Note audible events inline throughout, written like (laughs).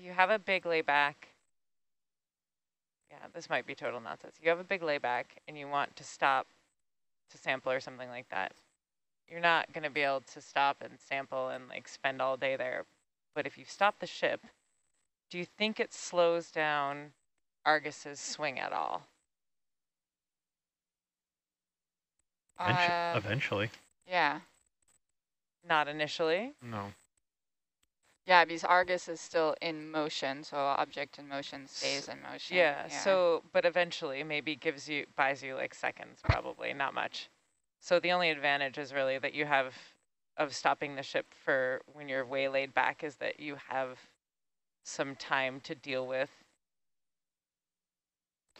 if you have a big layback, yeah, this might be total nonsense. You have a big layback and you want to stop to sample or something like that. You're not going to be able to stop and sample and like spend all day there. But if you stop the ship, do you think it slows down Argus's swing at all? Uh, Eventually. Yeah. Not initially? No. Yeah, because Argus is still in motion, so object in motion stays in motion. Yeah, yeah, so, but eventually maybe gives you, buys you like seconds, probably, not much. So the only advantage is really that you have of stopping the ship for when you're way laid back is that you have some time to deal with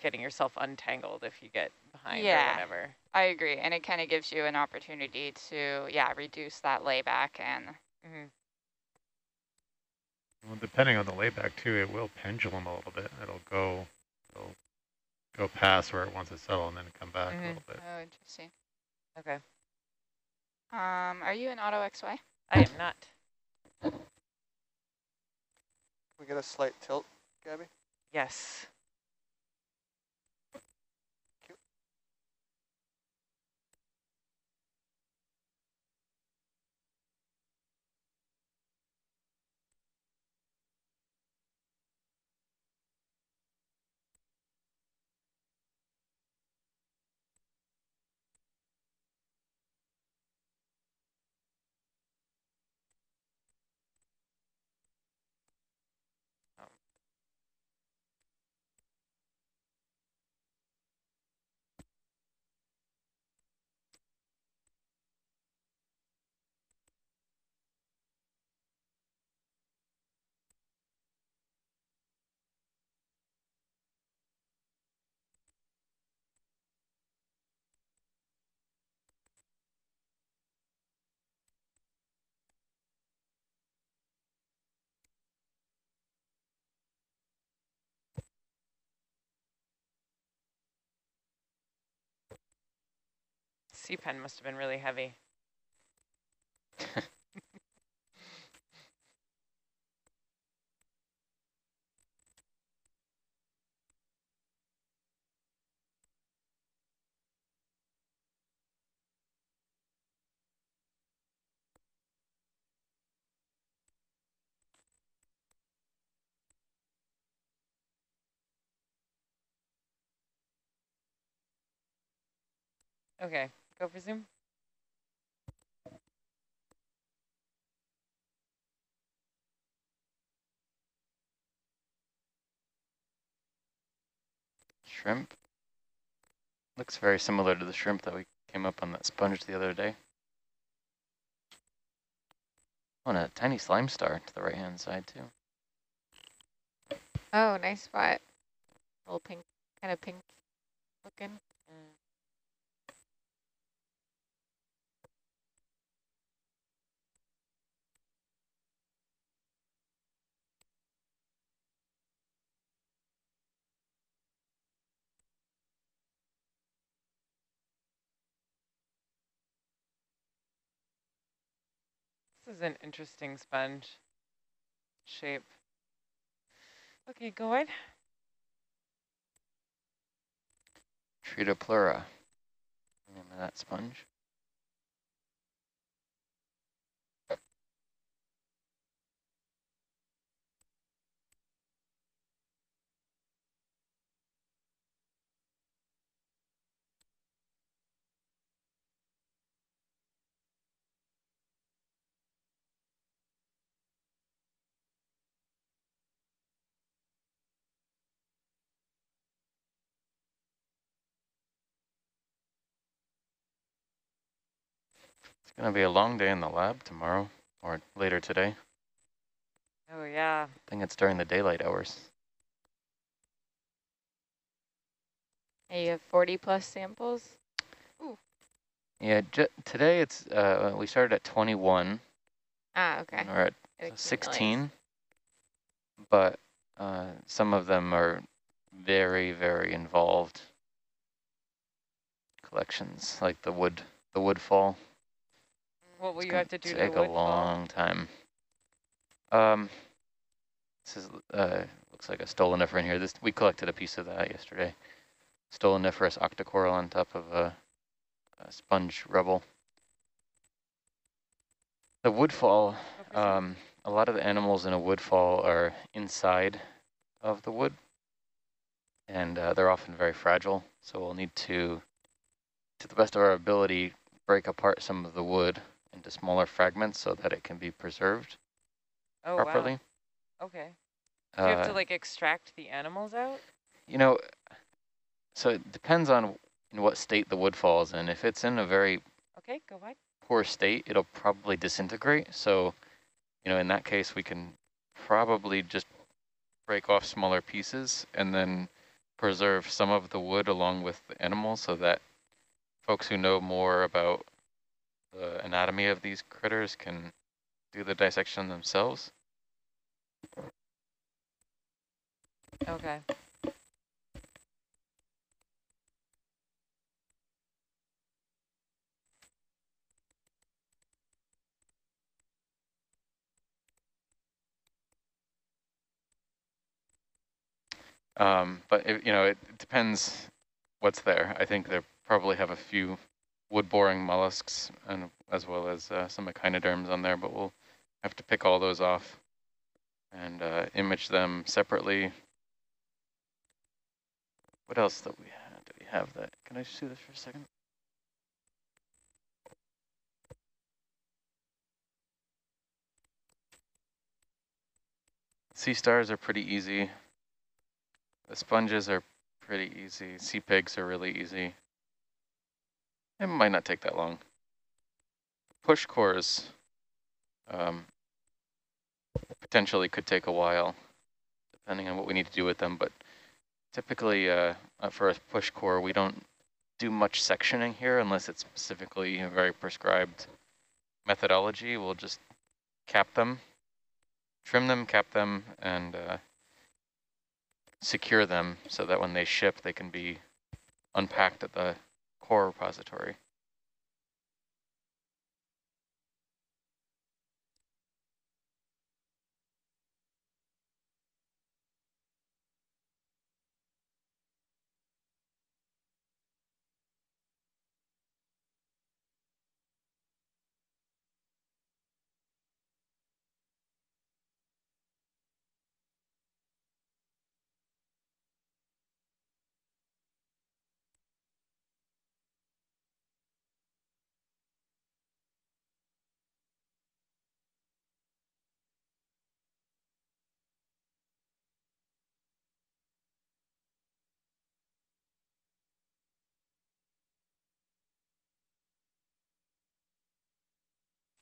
getting yourself untangled if you get behind yeah, or whatever. I agree. And it kind of gives you an opportunity to, yeah, reduce that layback and... Mm -hmm. Well, depending on the layback too, it will pendulum a little bit. It'll go, it'll go past where it wants to settle and then come back mm -hmm. a little bit. Oh, interesting. Okay. Um, are you in auto XY? I am not. Can We get a slight tilt, Gabby? Yes. Sea pen must have been really heavy. Okay. Go for zoom. Shrimp. Looks very similar to the shrimp that we came up on that sponge the other day. Oh, and a tiny slime star to the right-hand side, too. Oh, nice spot. A little pink, kind of pink looking. This is an interesting sponge shape. Okay, go ahead. Tretopleura, name of that sponge. To be a long day in the lab tomorrow or later today. Oh, yeah. I think it's during the daylight hours. And you have 40 plus samples? Ooh. Yeah, today it's, uh, we started at 21. Ah, okay. we're at 16. But uh, some of them are very, very involved collections, like the wood, the woodfall. What will it's you have to do take to a long time. Um, This is uh, looks like a stoloniferan here. This we collected a piece of that yesterday. Stoloniferous octocoral on top of a, a sponge rubble. The woodfall, um, a lot of the animals in a woodfall are inside of the wood, and uh, they're often very fragile. So we'll need to, to the best of our ability, break apart some of the wood into smaller fragments so that it can be preserved Oh, properly. wow. Okay. Do you have to Uh, like extract the animals out? You know, so it depends on in what state the wood falls in. If it's in a very Okay, go wide. poor state, it'll probably disintegrate. So, you know, in that case, we can probably just break off smaller pieces and then preserve some of the wood along with the animals so that folks who know more about the anatomy of these critters can do the dissection themselves. Okay. Um, but it, you know, it depends what's there. I think they probably have a few wood-boring mollusks and as well as uh, some echinoderms on there, but we'll have to pick all those off and uh, image them separately. What else that we have? Do we have that? Can I do this for a second? Sea stars are pretty easy. The sponges are pretty easy. Sea pigs are really easy. It might not take that long. Push cores um, potentially could take a while, depending on what we need to do with them. But typically, uh, for a push core, we don't do much sectioning here unless it's specifically a very prescribed methodology. We'll just cap them, trim them, cap them, and uh, secure them so that when they ship, they can be unpacked at the core repository.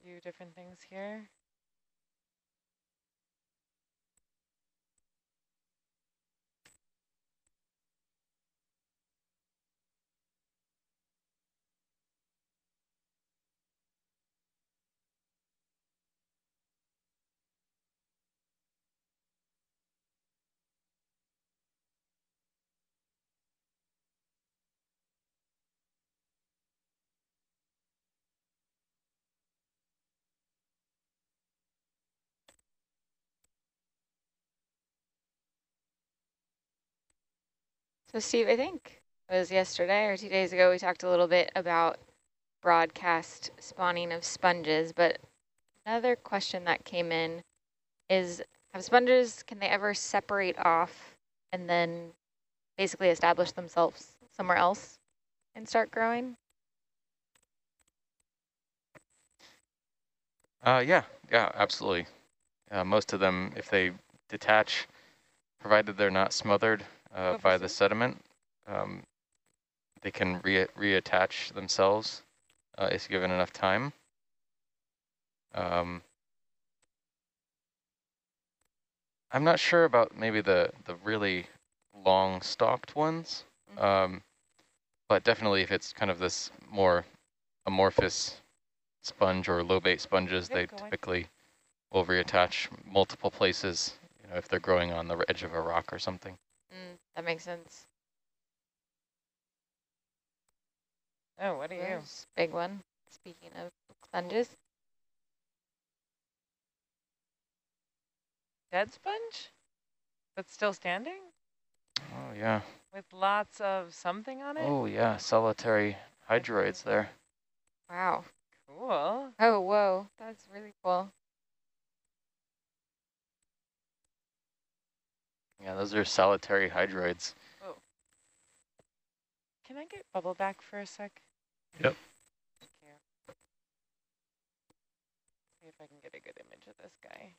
Few different things here. So Steve, I think it was yesterday or two days ago, we talked a little bit about broadcast spawning of sponges, but another question that came in is, have sponges, can they ever separate off and then basically establish themselves somewhere else and start growing? Uh, yeah, yeah, absolutely. Uh, most of them, if they detach, provided they're not smothered uh, by the sediment, um, they can re reattach themselves uh, if given enough time. Um, I'm not sure about maybe the, the really long stalked ones, Mhm. um, but definitely if it's kind of this more amorphous sponge or lobate sponges, they go on. typically will reattach multiple places, you know, if they're growing on the edge of a rock or something. That makes sense. Oh, what are you? There's a Big one, speaking of sponges. Dead sponge? That's still standing Oh, yeah. with lots of something on it? Oh, yeah. Solitary hydroids there. Wow. Cool. Oh, whoa. That's really cool. Yeah, those are solitary hydroids. Oh. Can I get bubble back for a sec? Yep. Thank you. See if I can get a good image of this guy.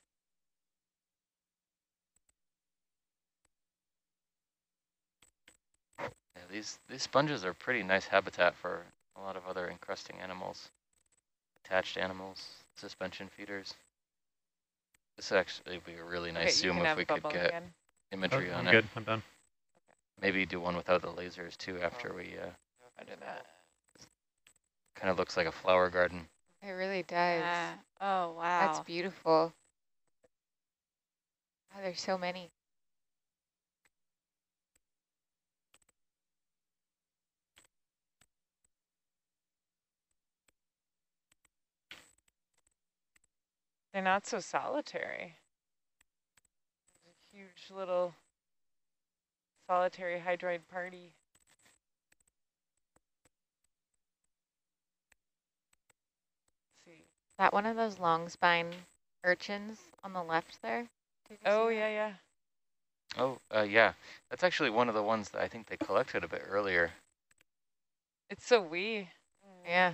Yeah, these, these sponges are pretty nice habitat for a lot of other encrusting animals, attached animals, suspension feeders. This actually would be a really nice okay, zoom if we could get again. Oh, imagery I'm on it. good. I'm done. Maybe do one without the lasers too after we, uh, Under that. kind of looks like a flower garden. It really does. Yeah. Oh, wow. That's beautiful. Wow, there's so many. They're not so solitary. There's a huge little solitary hydroid party. Let's see. That one of those long spine urchins on the left there? Did you Oh, that? yeah, yeah. Oh, uh, yeah. That's actually one of the ones that I think they collected a bit earlier. It's so wee. Yeah.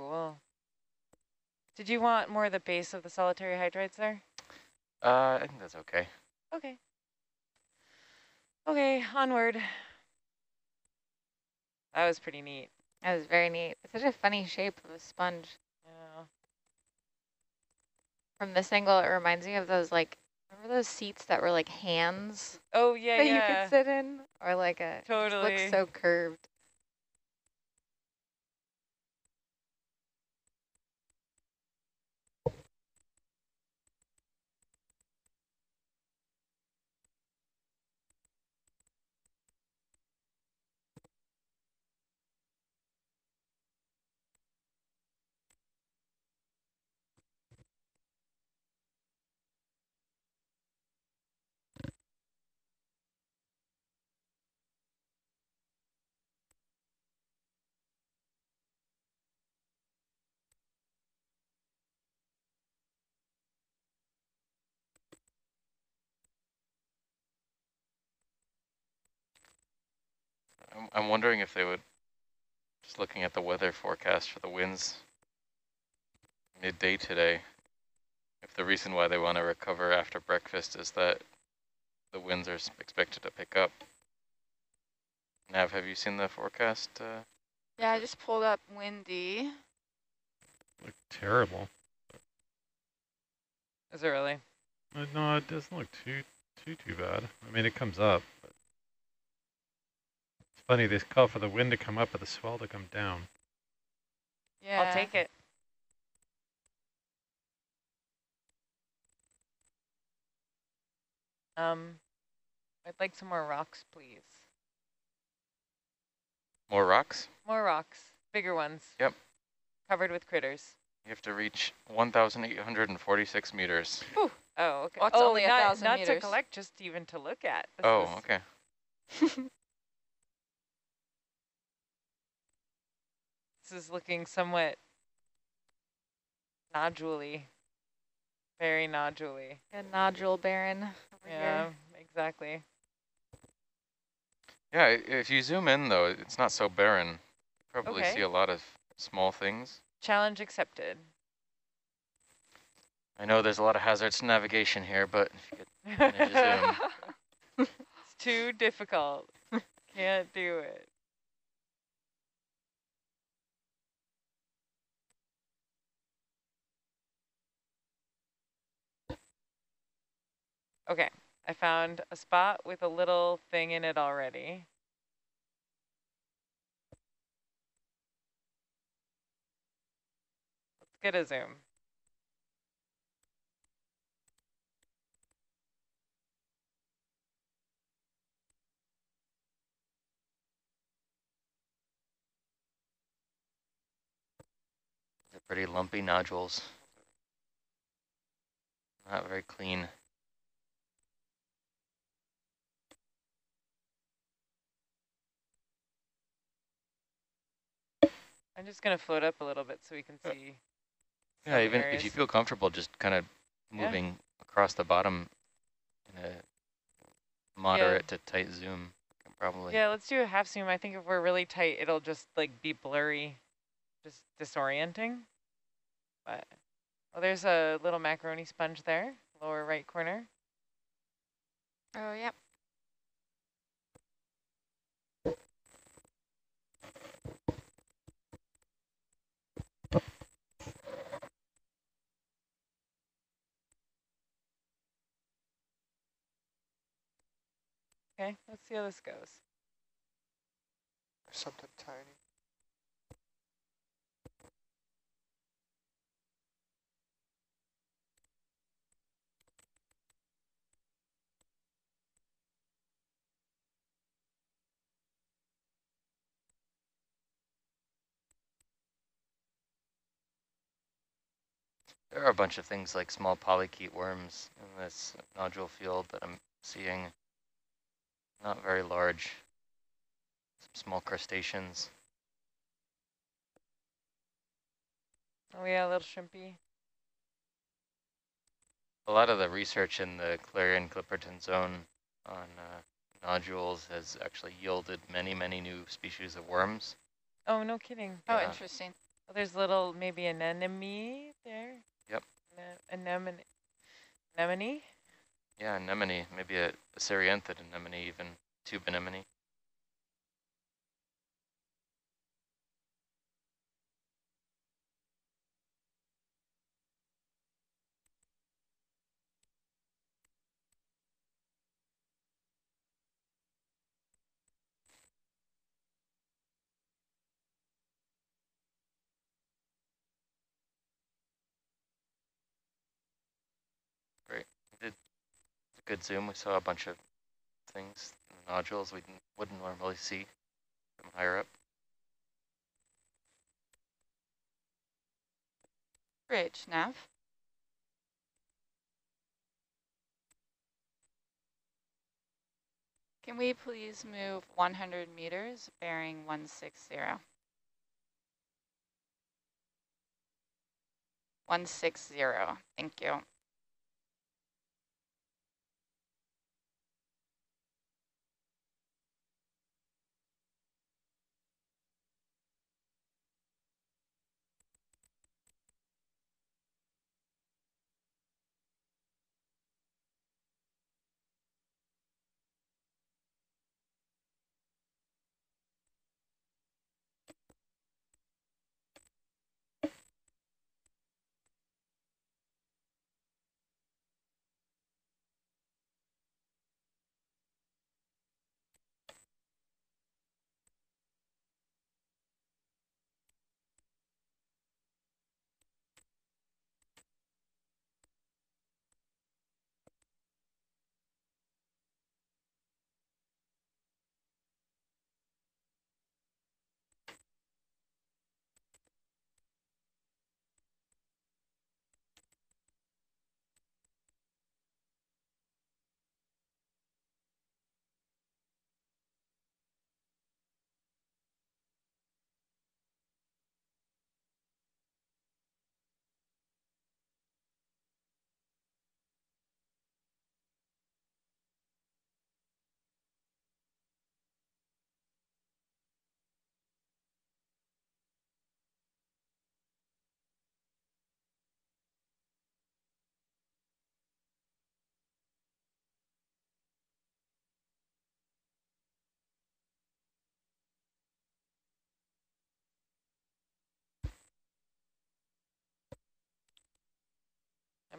Cool. Did you want more of the base of the solitary hydroids there? Uh, I think that's okay. Okay. Okay, onward. That was pretty neat. That was very neat. It's such a funny shape of a sponge. Yeah. From this angle, it reminds me of those, like, remember those seats that were like hands Oh, yeah, that you could sit in? Or like a, it just Totally. looks so curved. I'm, I'm wondering if they would, just looking at the weather forecast for the winds midday today, if the reason why they want to recover after breakfast is that the winds are expected to pick up. Nav, have you seen the forecast? Uh, Yeah, I just pulled up windy. Look terrible. Is it really? Uh, no, it doesn't look too too too bad. I mean, it comes up. But funny. They call for the wind to come up, but the swell to come down. Yeah. I'll take it. Um, I'd like some more rocks, please. more rocks? More rocks, bigger ones. Yep. Covered with critters. You have to reach 1,846 meters. Oh, okay. What's oh, only a not, thousand not to collect, just even to look at. This Oh, okay. (laughs) This is looking somewhat noduley. Very noduley. A nodule barren over Yeah, here. exactly. Yeah, if you zoom in though, it's not so barren. You probably Okay. see a lot of small things. Challenge accepted. I know there's a lot of hazards to navigation here, but if you could Manage to (laughs) it's too difficult. Can't do it. Okay, I found a spot with a little thing in it already. Let's get a zoom. pretty lumpy nodules. Not very clean. I'm just gonna float up a little bit so we can uh, see. Yeah, some even if you feel comfortable just kind of Yeah. moving across the bottom in a moderate to tight zoom, probably. Yeah, let's do a half zoom. I think if we're really tight, it'll just like be blurry, just disorienting. But well, there's a little macaroni sponge there, lower right corner. Oh, yep. Okay, let's see how this goes. There's something tiny. There are a bunch of things like small polychaete worms in this nodule field that I'm seeing. Not very large. Some small crustaceans. Oh yeah, a little shrimpy. A lot of the research in the Clarion-Clipperton zone on uh, nodules has actually yielded many, many new species of worms. Oh, no kidding. Oh, interesting. Oh, there's little maybe anemone there. Yep. Anemone. Anemone. Yeah, anemone, maybe a, a Cerianthid anemone, even tube anemone. Great. We did a good zoom. We saw a bunch of things, nodules we wouldn't normally see from higher up. Bridge, Nav. Can we please move 100 meters bearing 160? 160, thank you.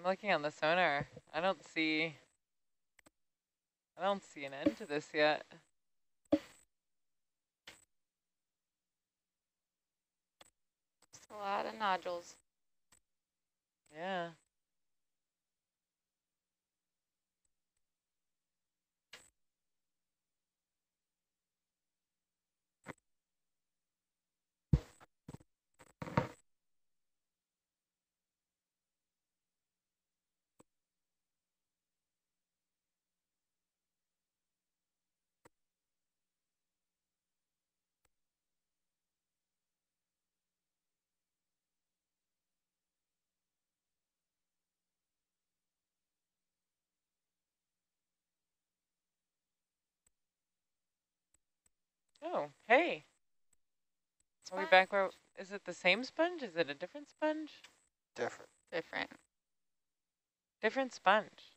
I'm looking on the sonar. I don't see. I don't see an end to this yet. Just a lot of nodules. Yeah. Oh, hey. Are we Sponge. back where, is it the same sponge? Is it a different sponge? Different. Different. Different sponge.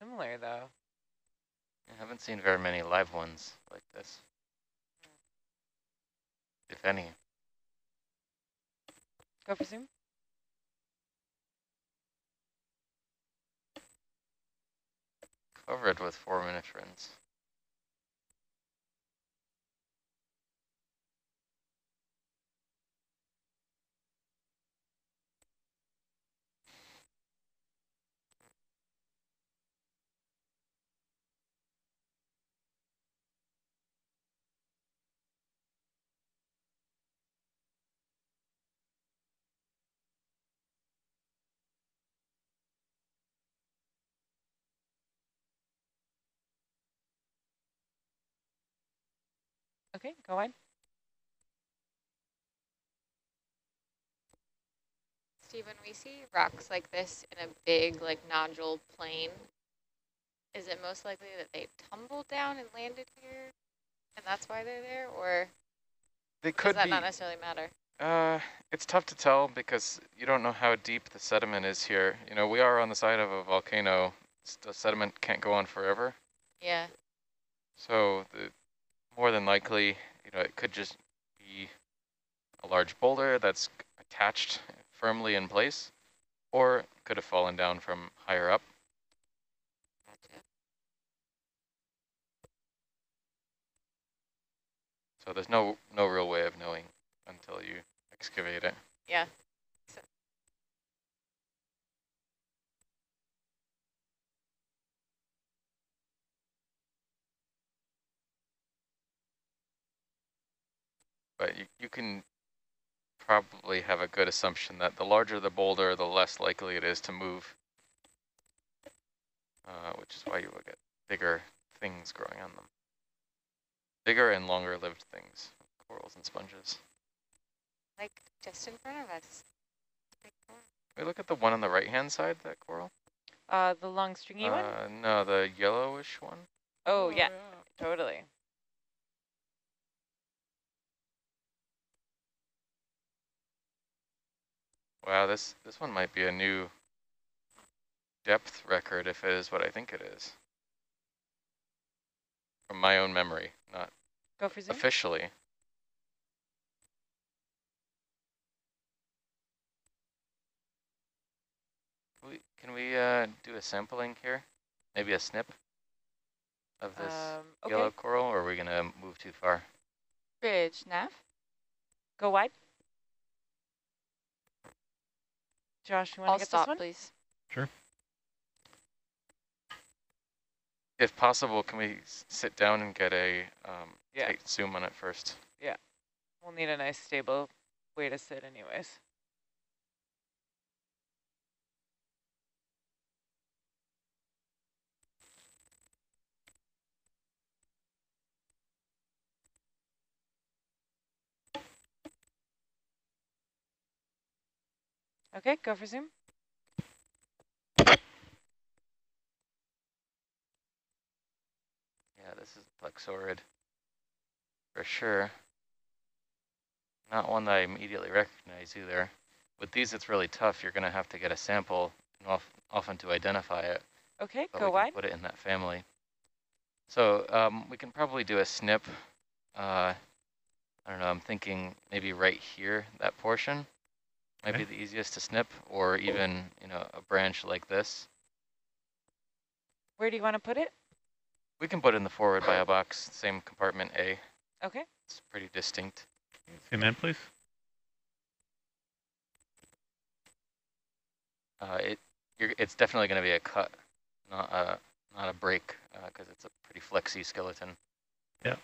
Similar though. I haven't seen very many live ones like this. If any. Go for zoom. Covered with foraminiferans. Okay, go on. Steve, when we see rocks like this in a big, like, nodule plain, is it most likely that they tumbled down and landed here, and that's why they're there, or They does could that be. not necessarily matter? Uh, it's tough to tell because you don't know how deep the sediment is here. You know, we are on the side of a volcano. The sediment can't go on forever. Yeah. So the more than likely, you know, it could just be a large boulder that's attached firmly in place, or could have fallen down from higher up. So there's no no real way of knowing until you excavate it. Yeah. But you, you can probably have a good assumption that the larger the boulder, the less likely it is to move. Uh, which is why you will get bigger things growing on them. Bigger and longer lived things, corals and sponges. Like, just in front of us. Can we look at the one on the right hand side, that coral? Uh, the long stringy one? Uh, no, the yellowish one. Oh, yeah, totally. Wow, this, this one might be a new depth record if it is what I think it is. From my own memory, not Go for zoom. officially. Can we, can we uh, do a sampling here? Maybe a snip of this Um, yellow coral, or are we going to move too far? Bridge, Nav. go wide. Josh, you want to get stop, this one? please. Sure. If possible, can we sit down and get a um, Yeah. tight zoom on it first? Yeah. We'll need a nice stable way to sit anyways. Okay, go for zoom. Yeah, this is Plexaurid for sure. Not one that I immediately recognize either. With these, it's really tough. You're going to have to get a sample often to identify it, Okay, go wide. put it in that family. So um, we can probably do a snip. Uh, I don't know, I'm thinking maybe right here, that portion might Okay. be the easiest to snip, or even, you know, a branch like this. Where do you want to put it? We can put it in the forward bio box, same compartment A. Okay. It's pretty distinct. Zoom in, please. Uh, it, you're, it's definitely going to be a cut, not a, not a break, because it's a pretty flexy skeleton. Yeah.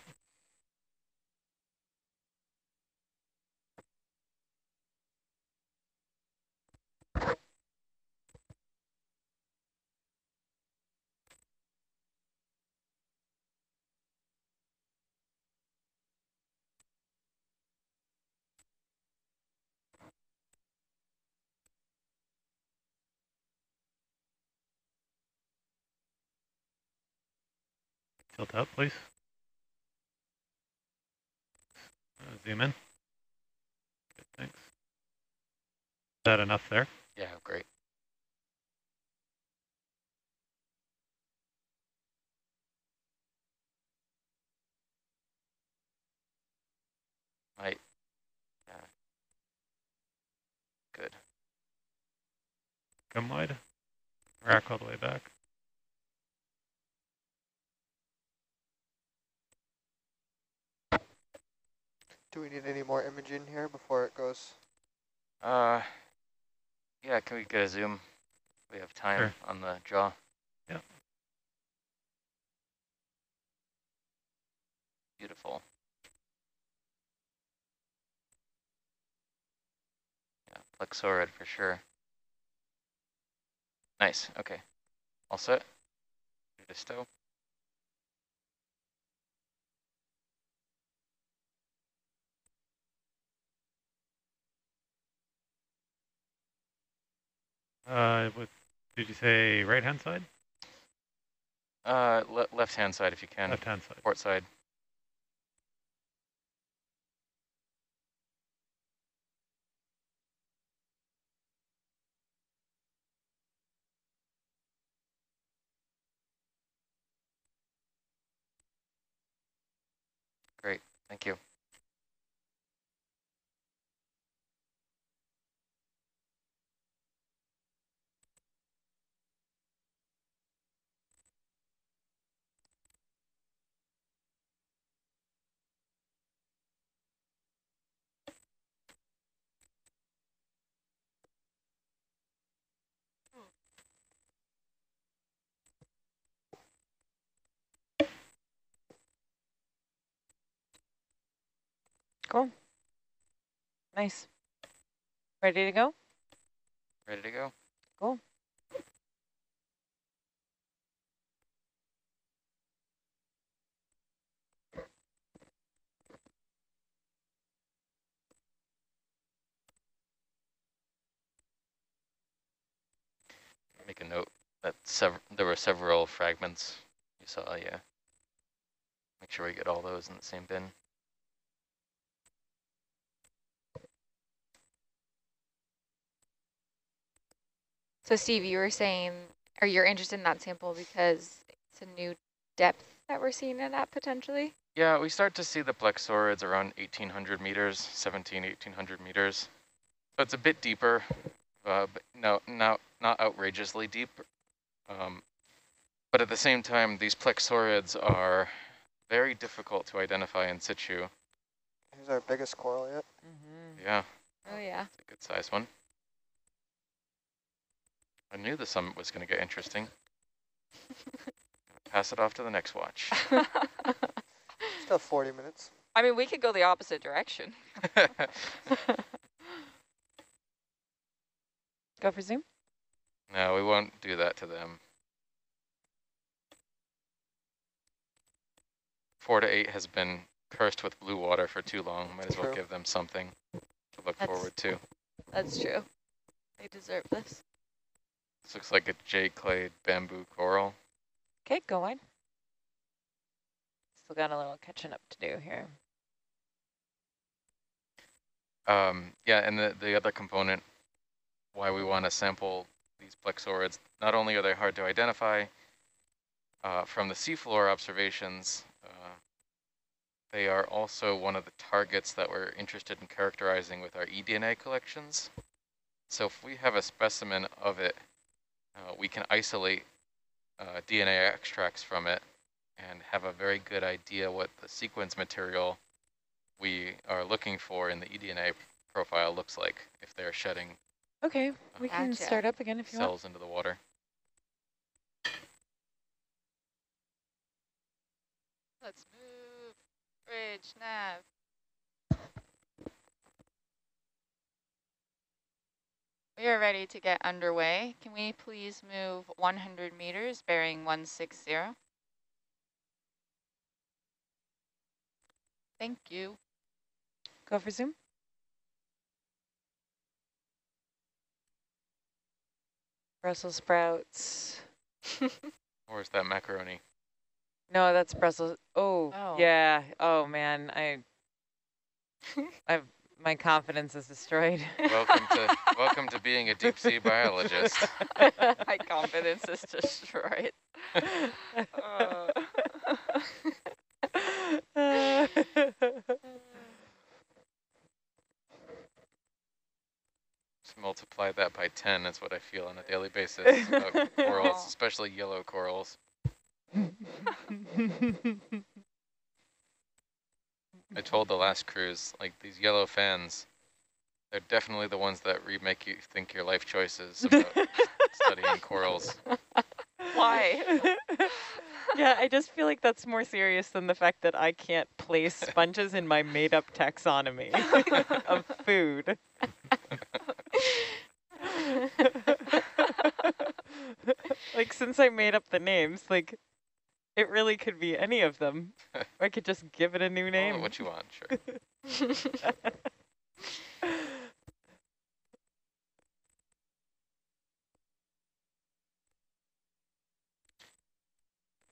Tilt up, please. Uh, zoom in. Good, thanks. Is that enough there? Yeah, great. Right. Yeah. Good. Come wide. Rack all the way back. Do we need any more imaging here before it goes? Uh, yeah, can we get a zoom? We have time Sure. on the draw. Yep. Beautiful. Yeah, plexaurid for sure. Nice, okay. All set? Ready to stow? Uh, with, did you say right hand side? Uh, le left hand side if you can. Left hand side. Port side. Great, thank you. Cool. Nice. Ready to go? Ready to go? Cool. Make a note that sev there were several fragments you saw, yeah. Make sure we get all those in the same bin. So Steve, you were saying, or you're interested in that sample because it's a new depth that we're seeing it at potentially? Yeah, we start to see the plexaurids around 1800 meters, 17, 1800 meters. So it's a bit deeper, uh, but no, no, not outrageously deep. Um, but at the same time, these plexaurids are very difficult to identify in situ. Here's our biggest coral yet. Mm-hmm. Yeah, Oh yeah. it's a good size one. I knew the summit was going to get interesting. Pass it off to the next watch. (laughs) Still 40 minutes. I mean, we could go the opposite direction. (laughs) Go for zoom. no, we won't do that to them. Four to eight has been cursed with blue water for too long. Might as well give them something to look That's- forward to. That's true. They deserve this. This looks like a jade clay bamboo coral. Okay, going. Still got a little catching up to do here. Um, yeah, and the, the other component, why we want to sample these plexaurids, not only are they hard to identify uh, from the seafloor observations, uh, they are also one of the targets that we're interested in characterizing with our eDNA collections. So if we have a specimen of it, uh, we can isolate uh, DNA extracts from it and have a very good idea what the sequence material we are looking for in the eDNA profile looks like if they're shedding Okay, we can start up again if you want. cells into the water. Let's move. Bridge, nav. Are ready to get underway. Can we please move 100 meters, bearing 160? Thank you. Go for zoom. Brussels sprouts. (laughs) Or is that macaroni? No, that's Brussels. Oh, Oh. yeah. Oh man, I, (laughs) I've my confidence is destroyed. Welcome to (laughs) welcome to being a deep sea biologist. (laughs) My confidence is destroyed. Uh, Just multiply that by 10 is what I feel on a daily basis about corals, (laughs) especially yellow corals. I told the last cruise, like these yellow fans, they're definitely the ones that re make you think your life choices (laughs) about studying corals. Why? (laughs) yeah, I just feel like that's more serious than the fact that I can't place sponges in my made-up taxonomy (laughs) of food. like, since I made up the names, like, it really could be any of them. (laughs) I could just give it a new name. what you want, sure. (laughs)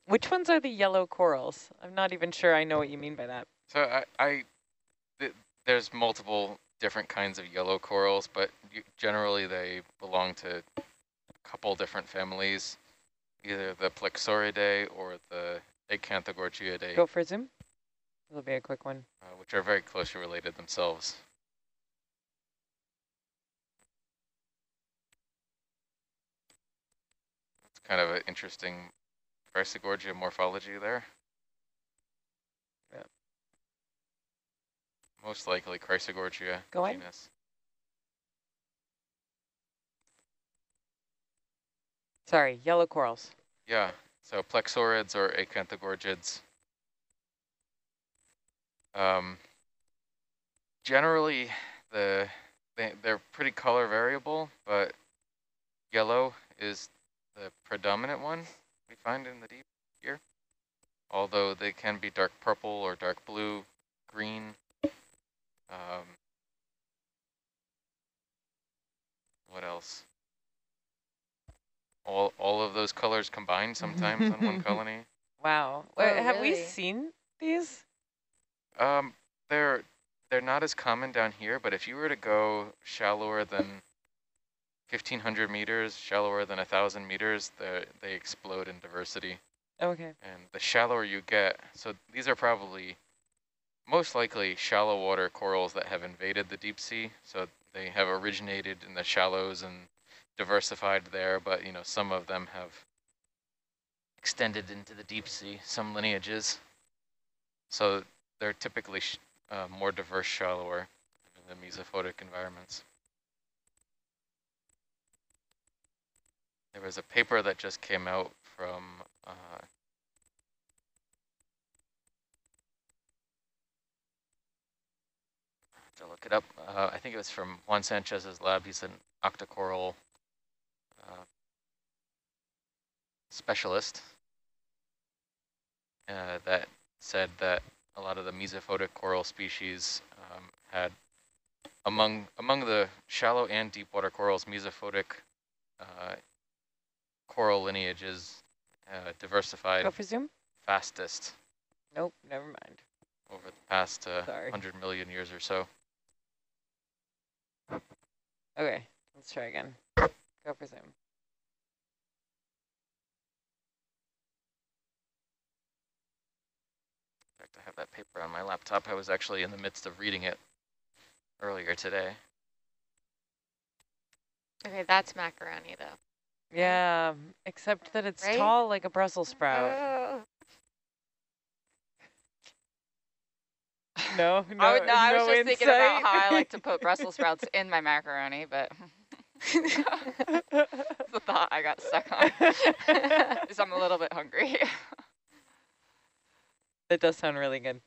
Which ones are the yellow corals? I'm not even sure I know what you mean by that. So I, I th there's multiple different kinds of yellow corals, but generally they belong to a couple different families, either the Plexauridae or the Acanthogorgiidae, Go for a zoom. It'll be a quick one. uh, which are very closely related themselves. It's kind of an interesting Chrysogorgia morphology there. Yeah. Most likely Chrysogorgia Go ahead. genus. Sorry, yellow corals. Yeah, so plexaurids or acanthogorgids. Um, generally, the they, they're pretty color variable, but yellow is the predominant one we find in the deep here. Although they can be dark purple or dark blue, green. Um, what else? All all of those colors combined sometimes on one (laughs) colony. Wow. Oh, Wait, have we seen these? Um, they're they're not as common down here, but if you were to go shallower than 1,500 meters, shallower than 1,000 meters, they they explode in diversity. Okay. And the shallower you get, so these are probably most likely shallow water corals that have invaded the deep sea. So they have originated in the shallows and diversified there, but you know some of them have extended into the deep sea, some lineages. So they're typically uh, more diverse, shallower in the mesophotic environments. There was a paper that just came out from uh, to look it up. Uh, I think it was from Juan Sanchez's lab. He's an octocoral uh, specialist uh, that said that a lot of the mesophotic coral species um, had among among the shallow and deep water corals, mesophotic uh, coral lineages uh, diversified Go for zoom. fastest Nope, never mind. over the past uh, Sorry. 100 million years or so. Okay, let's try again. Go for zoom. In fact, I have that paper on my laptop. I was actually in the midst of reading it earlier today. Okay, that's macaroni though. Yeah, except that it's Right? tall like a Brussels sprout. Oh. (laughs) No, no, (laughs) I, would, no, I was no just thinking about how I like to put Brussels (laughs) sprouts in my macaroni, but the thought I got stuck on is I'm a little bit hungry. That does sound really good.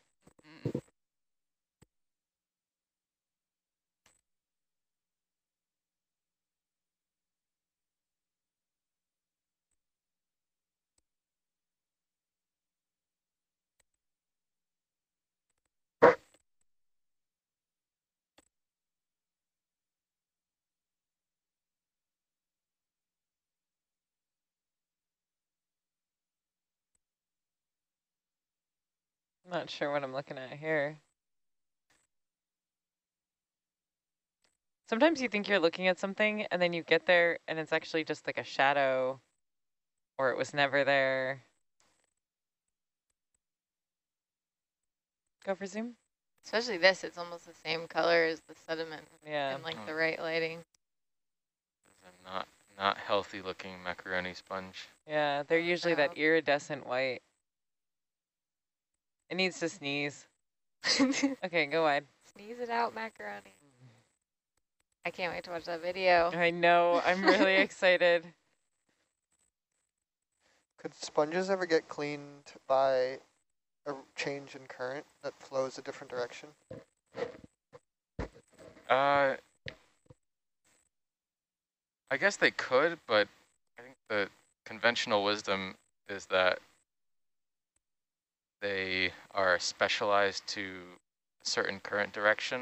Not sure what I'm looking at here. Sometimes you think you're looking at something and then you get there and it's actually just like a shadow or it was never there. Go for zoom. Especially this, it's almost the same color as the sediment Yeah. and like Oh. the hmm. right lighting. It's a not, not healthy looking macaroni sponge. Yeah, they're usually that iridescent white. It needs to sneeze. (laughs) Okay, go wide. Sneeze it out, macaroni. I can't wait to watch that video. I know, I'm really (laughs) excited. Could sponges ever get cleaned by a change in current that flows a different direction? Uh, I guess they could, but I think the conventional wisdom is that they are specialized to a certain current direction,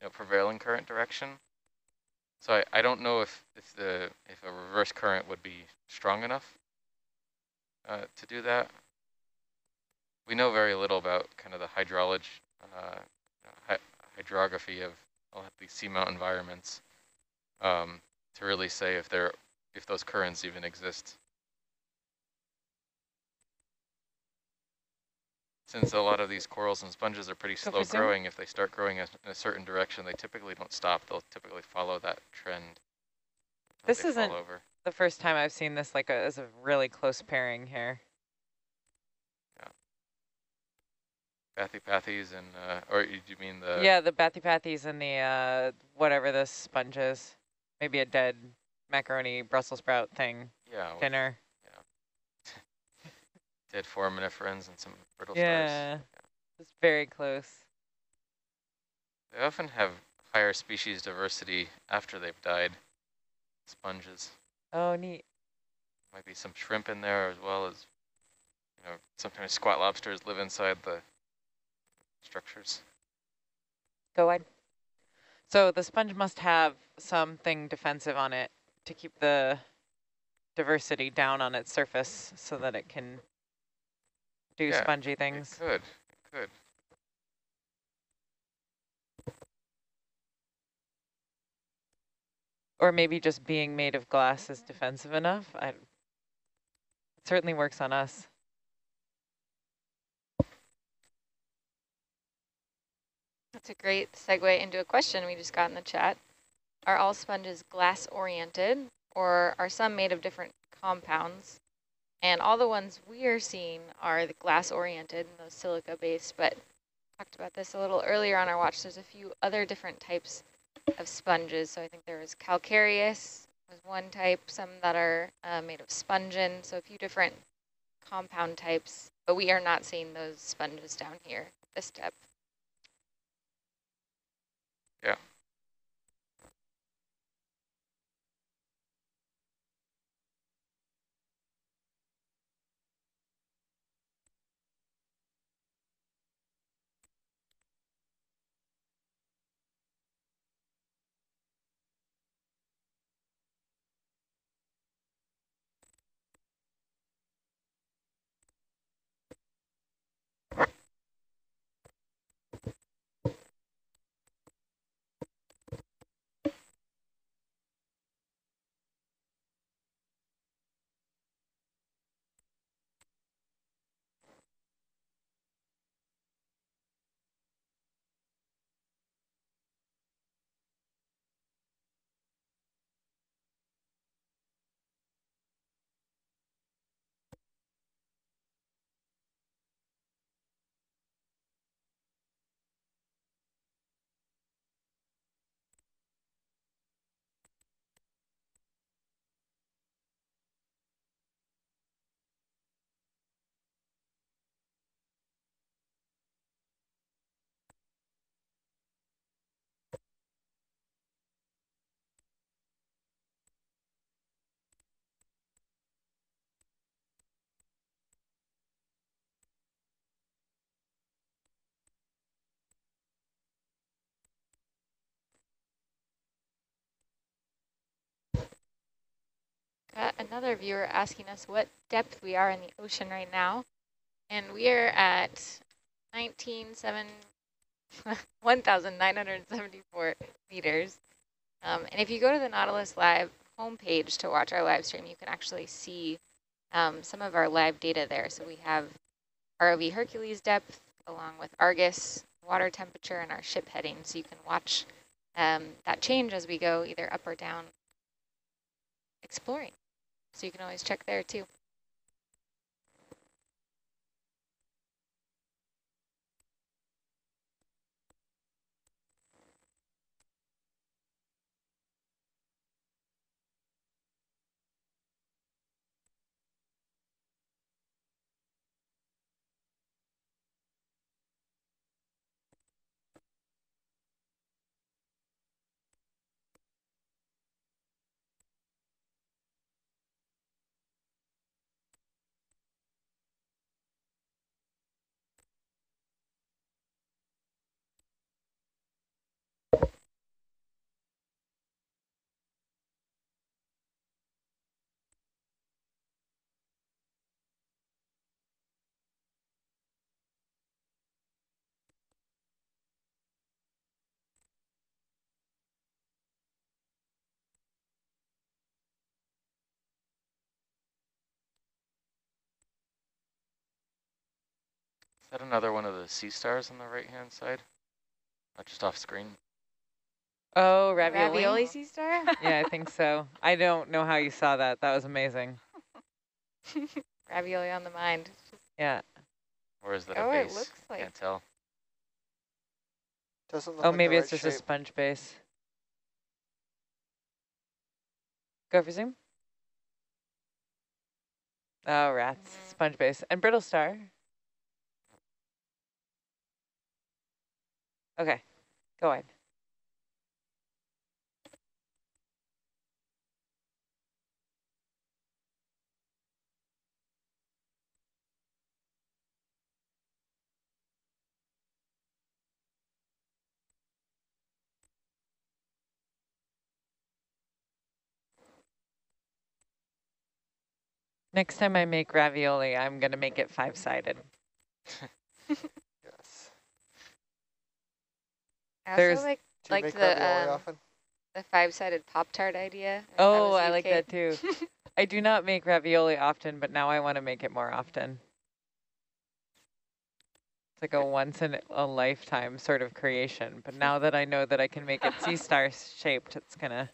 you know, prevailing current direction. So I, I don't know if, if the if a reverse current would be strong enough uh, to do that. We know very little about kind of the hydrology, uh, hy hydrography of all of these seamount environments um, to really say if they're if those currents even exist. Since a lot of these corals and sponges are pretty slow growing, if they start growing in a certain direction, they typically don't stop. They'll typically follow that trend. This isn't- over. The first time I've seen this like a, as a really close pairing here. Yeah. Bathypathes and, uh, or you you mean the? yeah, the bathypathes and the uh, whatever this sponge is. Maybe a dead macaroni Brussels sprout thing, Yeah, dinner. Dead foraminiferans and some brittle stars. Yeah, it's very close. They often have higher species diversity after they've died. Sponges. Oh, neat. Might be some shrimp in there as well as, you know, sometimes squat lobsters live inside the structures. Go wide. So the sponge must have something defensive on it to keep the diversity down on its surface so that it can do Yeah, spongy It things. could, it could. Or maybe just being made of glass is defensive enough. I, it certainly works on us. That's a great segue into a question we just got in the chat. Are all sponges glass oriented or are some made of different compounds? And all the ones we are seeing are the glass oriented and those silica based, but talked about this a little earlier on our watch. There's a few other different types of sponges. So I think there was calcareous was one type, some that are uh, made of spongin, so a few different compound types, but we are not seeing those sponges down here at this depth. Another viewer asking us what depth we are in the ocean right now. And we are at 19,7 (laughs) 1,974 meters. Um, and if you go to the Nautilus Live homepage to watch our live stream, you can actually see um, some of our live data there. So we have ROV Hercules depth along with Argus, water temperature, and our ship heading. So you can watch um, that change as we go either up or down exploring. So you can always check there too. That another one of the sea stars on the right-hand side? Not just off screen. Oh, ravioli? Ravioli sea star? (laughs) yeah, I think so. I don't know how you saw that. That was amazing. (laughs) Ravioli on the mind. Yeah. Or is that Oh, a it base? looks like- Can't tell. Doesn't look Oh, like maybe it's right just a sponge base. Go for zoom. Oh, rats. Mhm. Sponge base. And brittle star. Okay, go ahead. Next time I make ravioli, I'm going to make it five-sided. (laughs) Yes. I There's- also like Do you Like make the, ravioli um, often? the five-sided Pop-Tart idea. Oh, I like that too. (laughs) I do not make ravioli often, but now I want to make it more often. It's like a once in a lifetime sort of creation. But (laughs) now that I know that I can make it sea star shaped, it's gonna,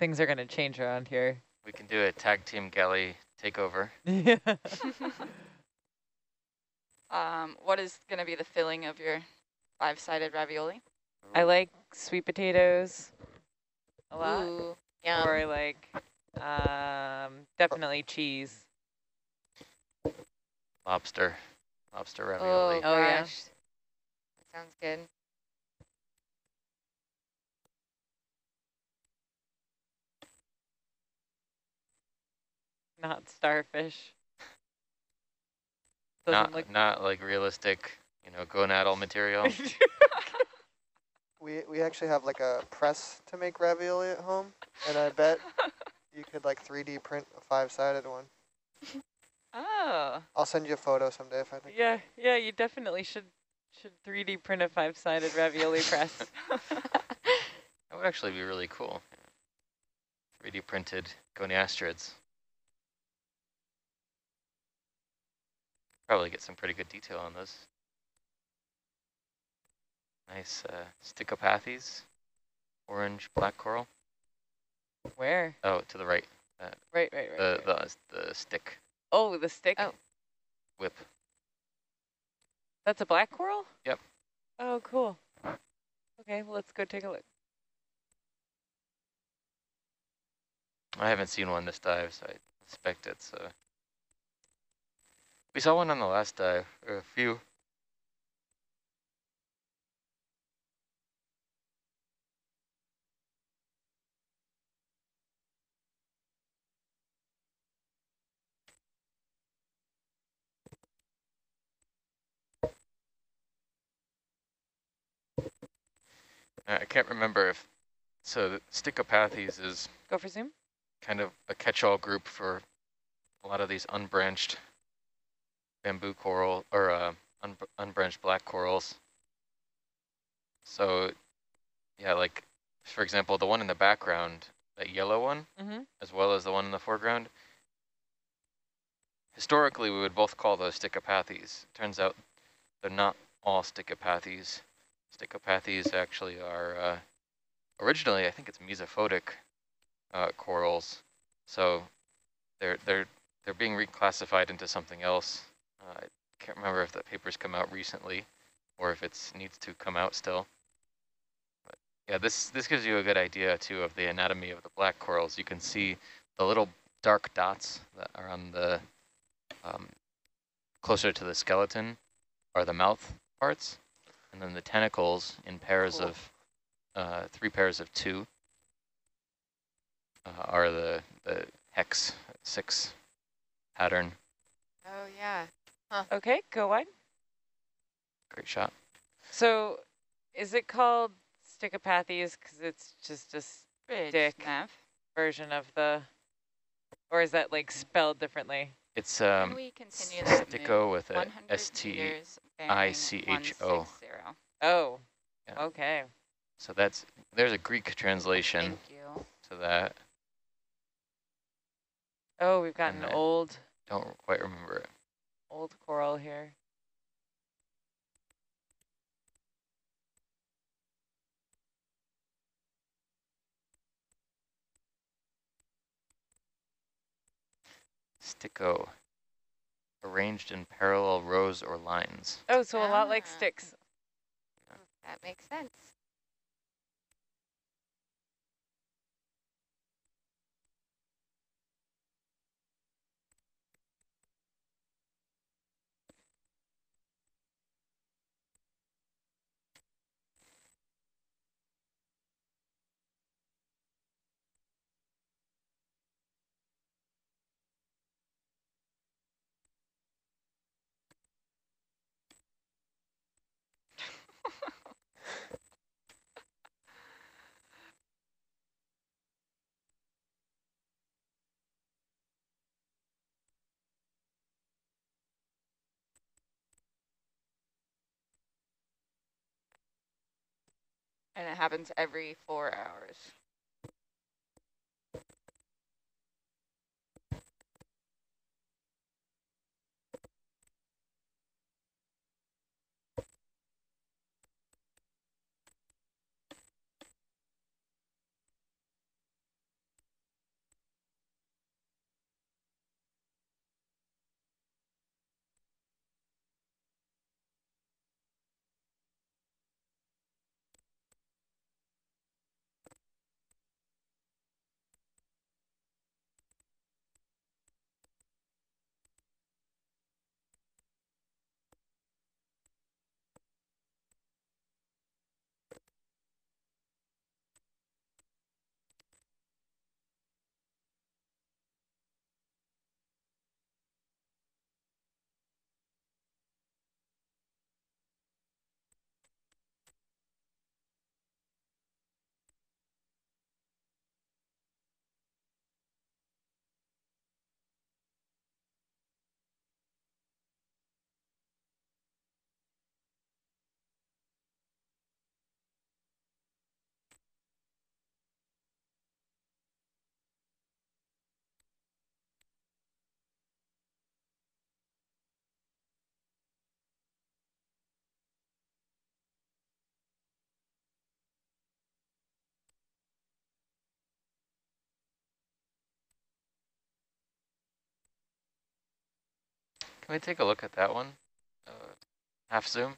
things are gonna change around here. We can do a tag team galley takeover. Yeah. (laughs) Um, what is going to be the filling of your five-sided ravioli? I like sweet potatoes a lot. Ooh, yum. Or I like, um, definitely cheese. Lobster. Lobster Oh, ravioli. Oh, yeah. That sounds good. Not starfish. Doesn't Not, look not like realistic, you know, gonadal material. (laughs) We we actually have like a press to make ravioli at home, and I bet (laughs) you could like 3D print a five-sided one. (laughs) Oh, I'll send you a photo someday if I think. Yeah, yeah, you definitely should should 3D print a five-sided ravioli (laughs) press. That would actually be really cool. 3D printed goniasterids. Probably get some pretty good detail on those. Nice uh, orange black coral. Where? Oh, to the right, Right, right, right. the right. the the stick oh, the stick. Oh. whip. That's a black coral? Yep. Oh, cool. Okay, well, let's go take a look. I haven't seen one this dive, so I expect it. So we saw one on the last dive, or a few. Uh, I can't remember if, so the Stichopathes is Go for zoom. kind of a catch-all group for a lot of these unbranched bamboo coral or uh, un unbranched black corals. So, yeah, like, for example, the one in the background, that yellow one, Mhm. as well as the one in the foreground, historically we would both call those Stichopathes. Turns out they're not all Stichopathes. Stichopathes actually are, uh, originally I think it's mesophotic uh, corals. So they're, they're, they're being reclassified into something else. Uh, I can't remember if that paper's come out recently or if it needs to come out still. But yeah, this, this gives you a good idea too of the anatomy of the black corals. You can see the little dark dots that are on the um, closer to the skeleton are the mouth parts, and then the tentacles in pairs Cool. of uh, three pairs of two uh, are the the hex six pattern. Oh, yeah. Okay, go wide. Great shot. So is it called Stichopathes because it's just a Bridge, Stick. Nav. version of the, or is that like spelled differently? It's um Stico with a 100 S T. meters, I C H O. bearing 160. Oh, Yeah. okay. So that's there's a Greek translation to that. Oh, we've got And an then- old, Don't quite remember it. old coral here. Stico. Arranged in parallel rows or lines. Oh, so a lot like Ah. sticks. That makes sense. And it happens every four hours. Can we take a look at that one? Uh, half zoom?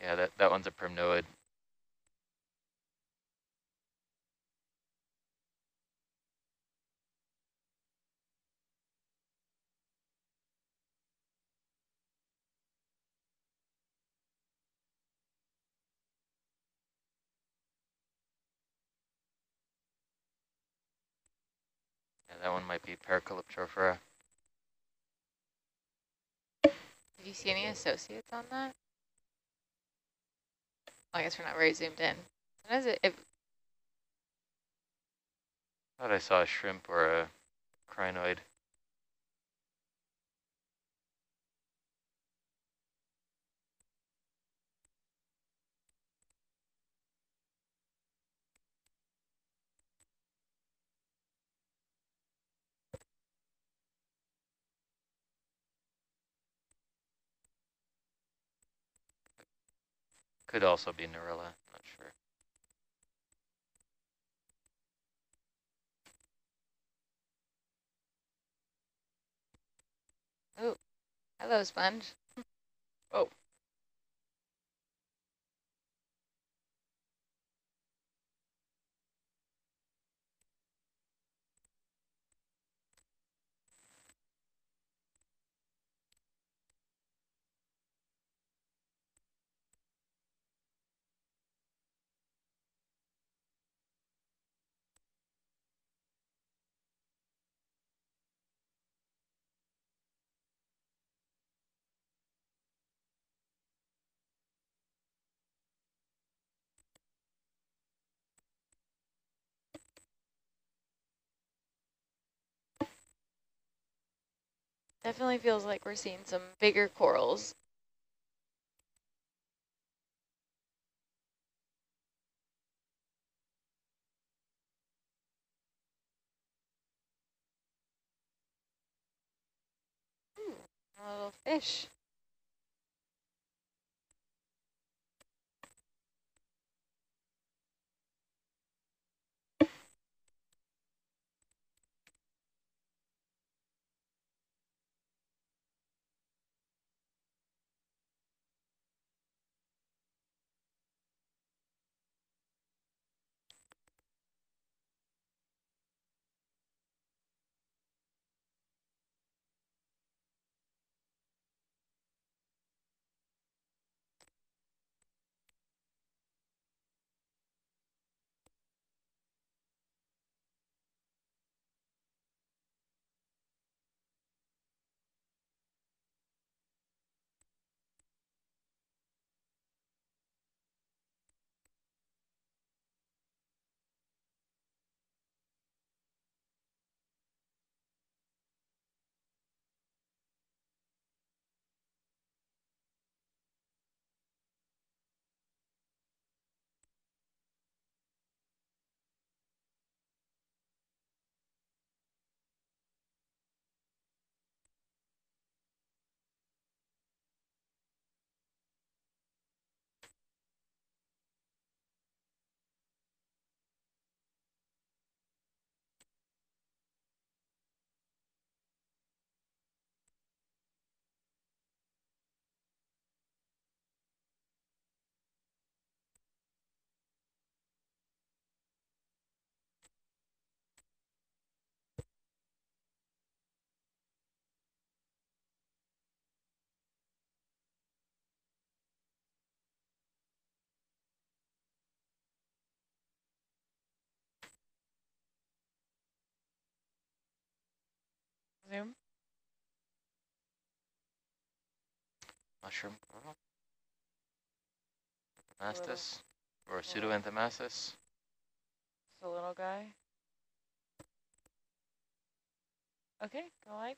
Yeah, that, that one's a primnoid. that one might be Paracalyptrophora. Did you see any associates on that? Well, I guess we're not very zoomed in. Sometimes it, I thought I saw a shrimp or a crinoid. Could also be Narella, not sure. Oh, hello, sponge. Oh. Definitely feels like we're seeing some bigger corals. Hmm, a little fish. Zoom. Mushroom coral. Mastis or pseudoanthomastus. It's a little guy. Okay, go wide.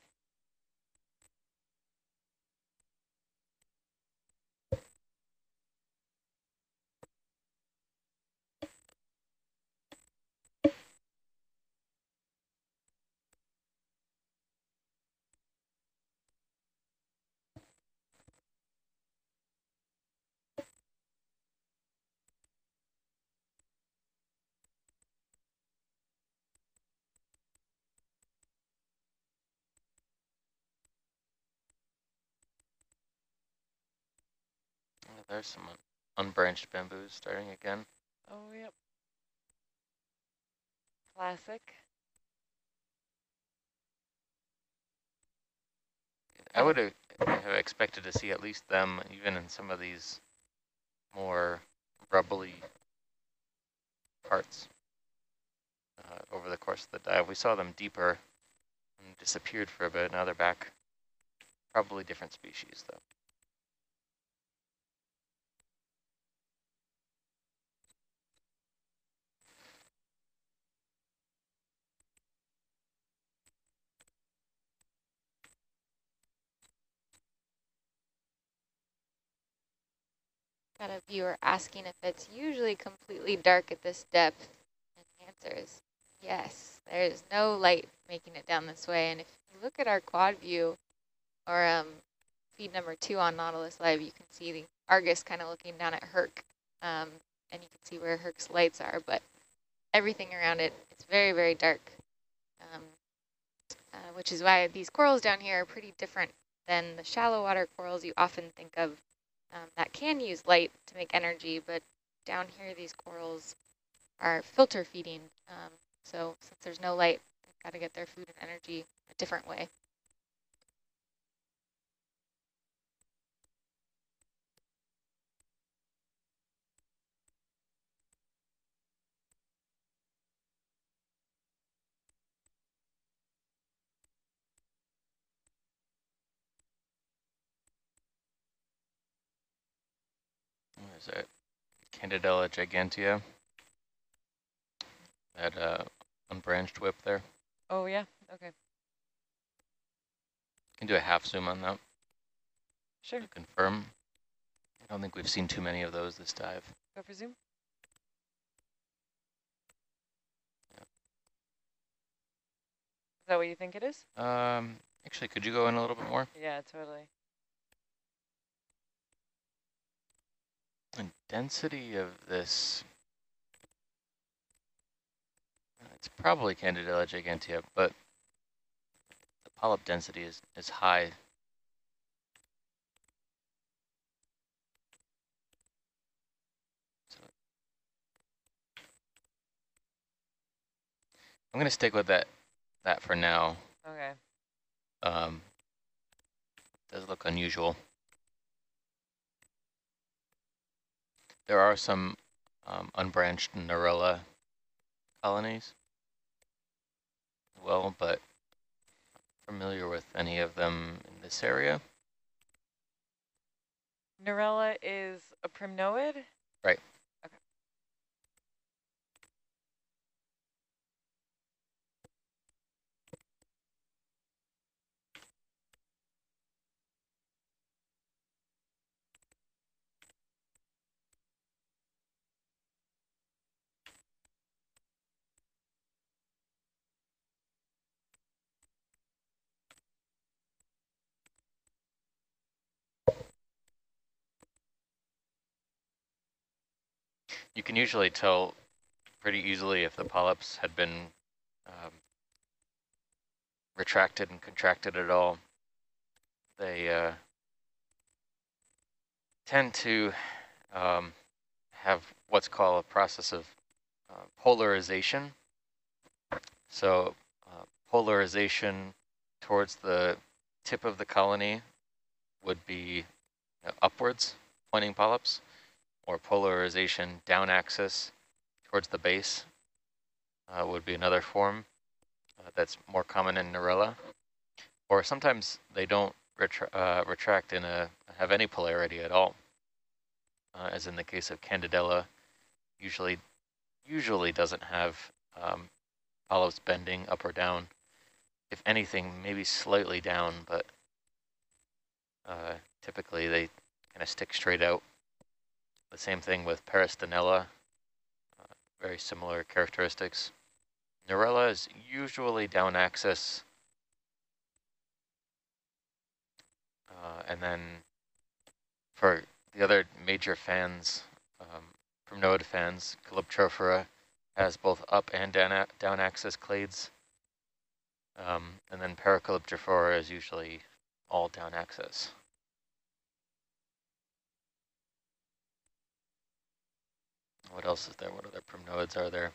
There's some un- unbranched bamboos starting again. Oh, yep. Classic. I would have have expected to see at least them even in some of these more rubbly parts uh, over the course of the dive. We saw them deeper and disappeared for a bit. Now they're back. Probably different species though. Got a viewer asking if it's usually completely dark at this depth. And the answer is yes. There's no light making it down this way. And if you look at our quad view or um, feed number two on Nautilus Live, you can see the Argus kind of looking down at Herc. Um, and you can see where Herc's lights are, but everything around it, it's very, very dark. Um, uh, which is why these corals down here are pretty different than the shallow water corals you often think of um, that can use light to make energy, but down here these corals are filter feeding. Um, so since there's no light, they've got to get their food and energy a different way. Is it? Candidella gigantea. That uh, unbranched whip there. Oh, yeah, okay, Can do a half zoom on that sure. to confirm. I don't think we've seen too many of those this dive. Go for zoom. Is that what you think it is? Um, actually, could you go in a little bit more? Yeah, totally. And density of this, uh, it's probably Candidella gigantea, but the polyp density is, is high. So I'm going to stick with that, that for now. Okay. Um, does look unusual. There are some um, unbranched Narella colonies well, but familiar with any of them in this area. Narella is a primnoid? Right. You can usually tell pretty easily if the polyps had been um, retracted and contracted at all. They uh, tend to um, have what's called a process of uh, polarization. So uh, polarization towards the tip of the colony would be upwards pointing polyps or polarization down axis towards the base uh, would be another form uh, that's more common in Narella. Or sometimes they don't retra uh, retract in a have any polarity at all, uh, as in the case of Candidella, usually usually doesn't have um, polyps bending up or down. If anything, maybe slightly down, but uh, typically they kind of stick straight out. The same thing with Parastenella, uh, very similar characteristics. Narella is usually down axis, uh, and then for the other major fans, um, primnoid fans, Calyptrophora has both up and down, down axis clades, um, and then Paracalyptrophora is usually all down axis. What else is there? What other primnoids are there?